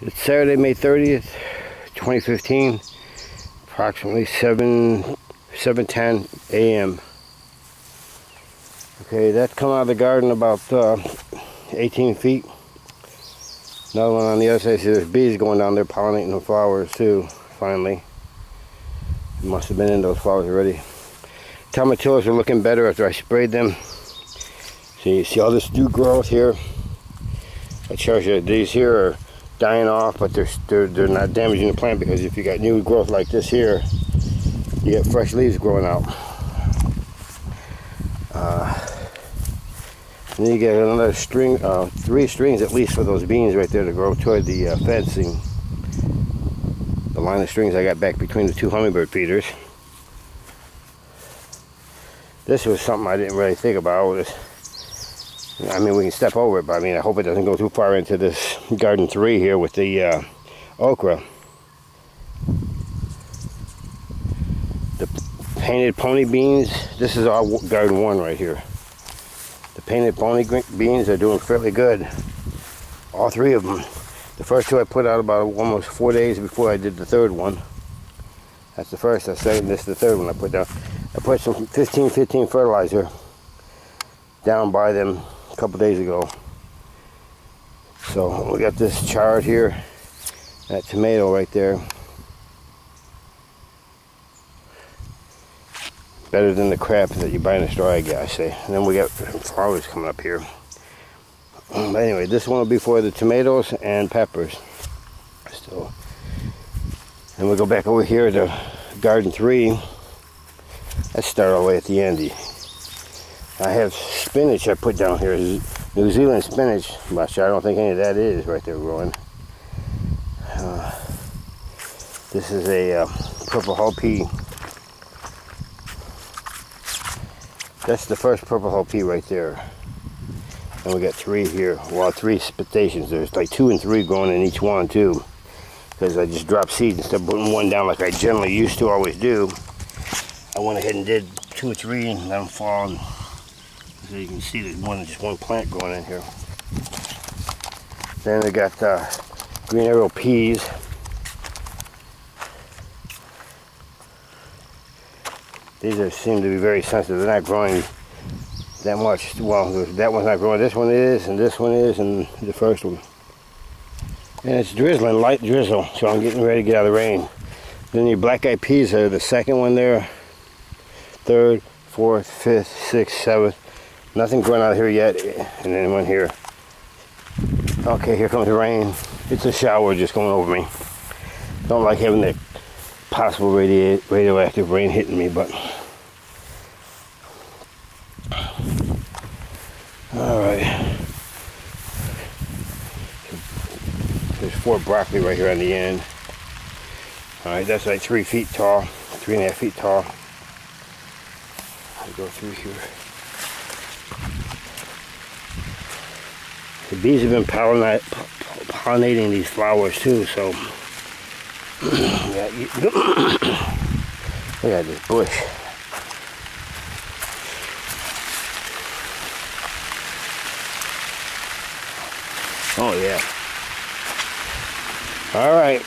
It's Saturday, May 30th, 2015, approximately 7, 7.10 a.m. Okay, that come out of the garden about uh, 18 feet. Another one on the other side, see there's bees going down there pollinating the flowers too, finally. Must have been in those flowers already. Tomatillos are looking better after I sprayed them. So you see all this new growth here. I charge you, these here are dying off, but they're, they're, they're not damaging the plant because if you got new growth like this here, you get fresh leaves growing out. Uh, then you get another string, uh, three strings at least for those beans right there to grow toward the uh, fencing. The line of strings I got back between the two hummingbird feeders. This was something I didn't really think about. I mean, we can step over it, but I mean, I hope it doesn't go too far into this garden three here with the uh, okra. The painted pony beans, this is all garden one right here. The painted pony beans are doing fairly good. All three of them. The first two I put out about almost four days before I did the third one. That's the first, the second, this is the third one I put down. I put some 15-15 fertilizer down by them couple days ago. So we got this chard here, that tomato right there. Better than the crap that you buy in the store, I guess. I Say. And then we got flowers coming up here. But anyway, this one will be for the tomatoes and peppers. So, then we go back over here to garden three. Let's start all the way at the end. I have spinach I put down here. New Zealand spinach, but I don't think any of that is right there growing. Uh, this is a uh, purple hull pea. That's the first purple hull pea right there. And we got three here. Well, three spitations. There's like two and three growing in each one too. Because I just dropped seeds instead of putting one down like I generally used to always do. I went ahead and did two or three and let them fall. So you can see there's more than just one plant growing in here. Then we got uh, green arrow peas. These are, seem to be very sensitive. They're not growing that much. Well, that one's not growing. This one is, and this one is, and the first one. And it's drizzling, light drizzle, so I'm getting ready to get out of the rain. Then your black eyed peas are the second one there, third, fourth, fifth, sixth, seventh, Nothing growing out here yet, and then one here. Okay, here comes the rain. It's a shower just going over me. Don't like having that possible radio radioactive rain hitting me, but all right. There's four broccoli right here on the end. All right, that's like three feet tall, three and a half feet tall. I go through here. The bees have been pollinating these flowers too, so look at this bush. Oh yeah. All right.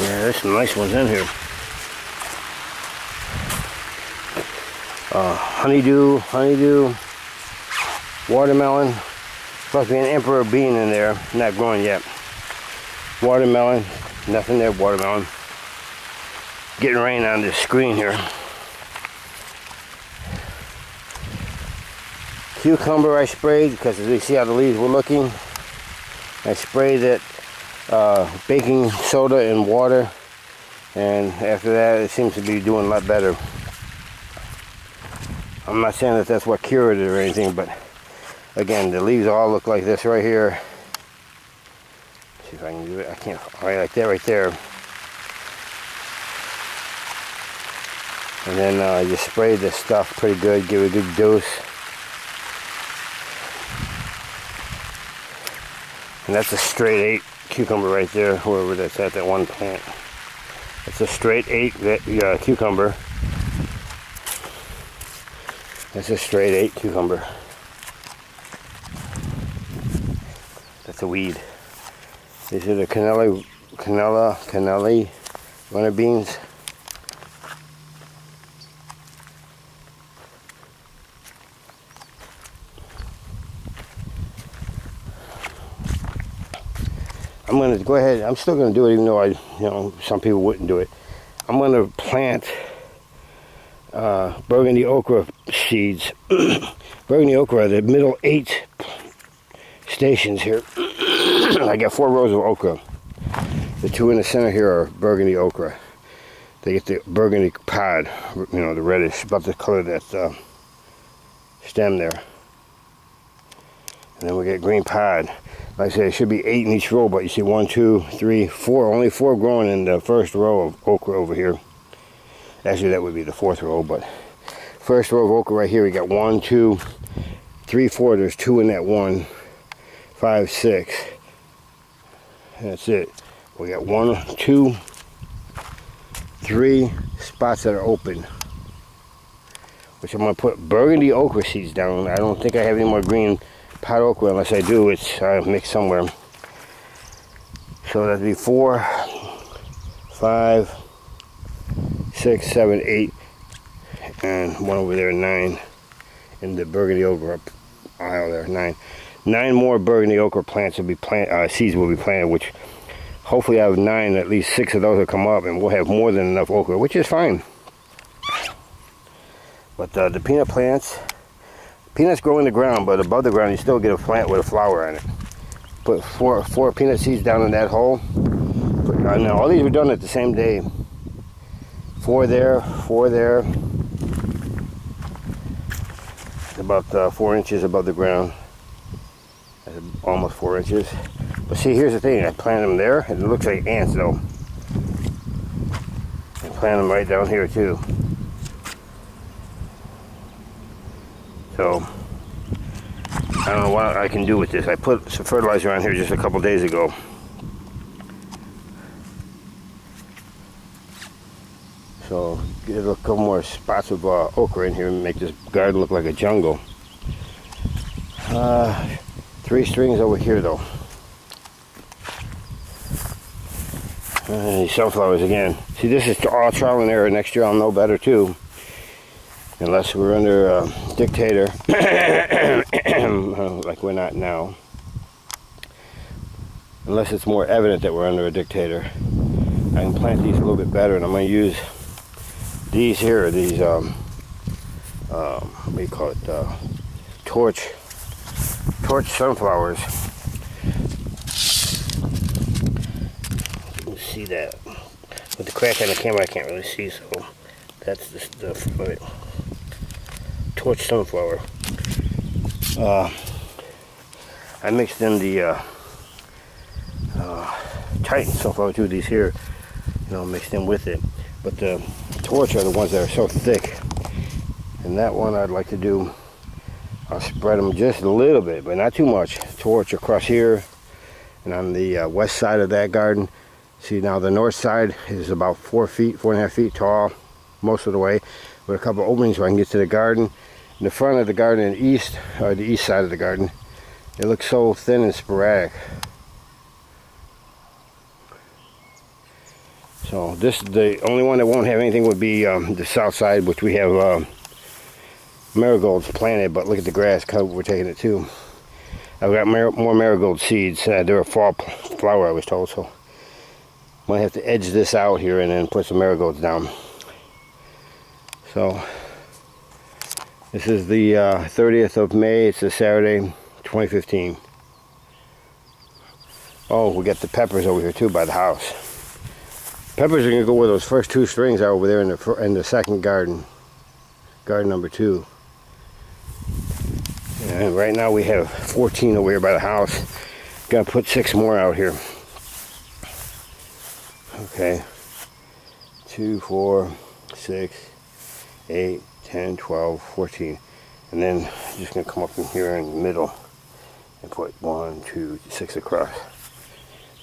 Yeah, there's some nice ones in here. Uh, honeydew, honeydew, watermelon, to be an emperor bean in there, not growing yet. Watermelon, nothing there, watermelon. Getting rain on this screen here. Cucumber I sprayed because as we see how the leaves were looking. I sprayed it uh, baking soda and water and after that it seems to be doing a lot better. I'm not saying that that's what cured it or anything, but again, the leaves all look like this right here. Let's see if I can do it. I can't. All right, like that right there. And then uh, you spray this stuff pretty good, give it a good dose. And that's a straight eight cucumber right there, wherever that's at, that one plant. It's a straight eight uh, cucumber. That's a straight eight cucumber. That's a weed. These are the cannella, cannella, cannelli runner beans. I'm going to go ahead. I'm still going to do it, even though I, you know, some people wouldn't do it. I'm going to plant uh, burgundy okra seeds. burgundy okra, the middle eight stations here. I got four rows of okra. The two in the center here are burgundy okra. They get the burgundy pod, you know, the reddish, about the color that uh, stem there. And then we get green pod. Like I said, it should be eight in each row, but you see one, two, three, four. Only four growing in the first row of okra over here. Actually, that would be the fourth row, but first row of okra right here, we got one, two, three, four. There's two in that one, five, six. That's it. We got one, two, three spots that are open. Which I'm to put burgundy okra seeds down. I don't think I have any more green pot okra. Unless I do, it's uh, mixed somewhere. So that'd be four, five, six, seven, eight, and one over there, nine, in the burgundy okra aisle there, nine. Nine more burgundy okra plants will be plant, uh, seeds will be planted, which hopefully I have nine, at least six of those will come up, and we'll have more than enough okra, which is fine. But uh, the peanut plants, Peanuts grow in the ground, but above the ground you still get a plant with a flower on it. Put four, four peanut seeds down in that hole. Uh, now all these were done at the same day. Four there, four there. About uh, four inches above the ground. Almost four inches. But see, here's the thing. I planted them there, and it looks like ants though. I planted them right down here too. So, I don't know what I can do with this. I put some fertilizer on here just a couple days ago. So, get a couple more spots of uh, okra in here and make this garden look like a jungle. Uh, three strings over here though. Uh, sunflowers again. See, this is all trial and error. Next year I'll know better too unless we're under a dictator, like we're not now. Unless it's more evident that we're under a dictator. I can plant these a little bit better, and I'm going to use these here, are these, um, um, what do you call it, uh, torch, torch sunflowers. You see that. With the crack on the camera, I can't really see, so that's the stuff torch sunflower. Uh, I mixed in the uh, uh, Titan sunflower too, these here, you know, mixed in with it. But the torch are the ones that are so thick. And that one I'd like to do, I'll spread them just a little bit, but not too much. Torch across here and on the uh, west side of that garden. See now the north side is about four feet, four and a half feet tall most of the way with a couple openings where I can get to the garden in the front of the garden in the east, or the east side of the garden, it looks so thin and sporadic. So this, the only one that won't have anything would be um, the south side, which we have uh, marigolds planted, but look at the grass cover, we're taking it too. I've got mar more marigold seeds. Uh, they're a fall flower, I was told, so might have to edge this out here and then put some marigolds down. So this is the uh, 30th of May. It's a Saturday, 2015. Oh, we got the peppers over here too by the house. Peppers are gonna go where those first two strings are over there in the in the second garden, garden number two. And right now we have 14 over here by the house. Gotta put six more out here. Okay. Two, four, six, eight, 10, 12, 14. And then I'm just going to come up in here in the middle and put one, two, six across.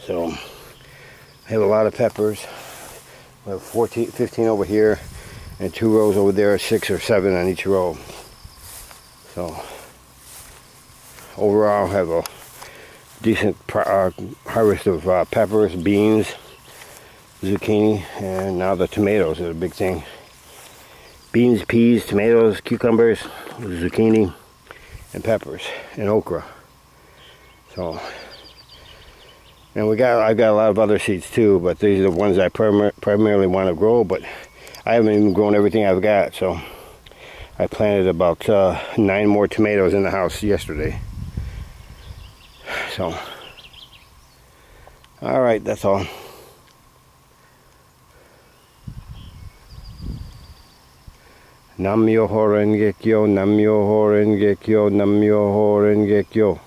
So Have a lot of peppers. We have 14, 15 over here and two rows over there, six or seven on each row. So overall, I have a decent uh, harvest of uh, peppers, beans, zucchini, and now the tomatoes are a big thing. Beans, peas, tomatoes, cucumbers, zucchini, and peppers, and okra. So, and we got, I've got a lot of other seeds too, but these are the ones I prim primarily want to grow, but I haven't even grown everything I've got, so I planted about uh, nine more tomatoes in the house yesterday. So, all right, that's all. Nam-myoho-renge-kyo, Namyo Horengekyo, Nam-myoho-renge-kyo.